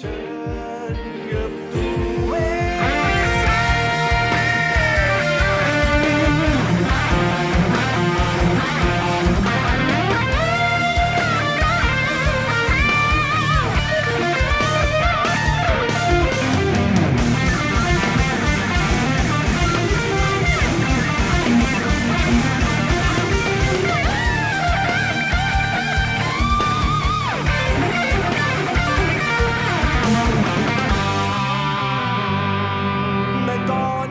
turn. gone.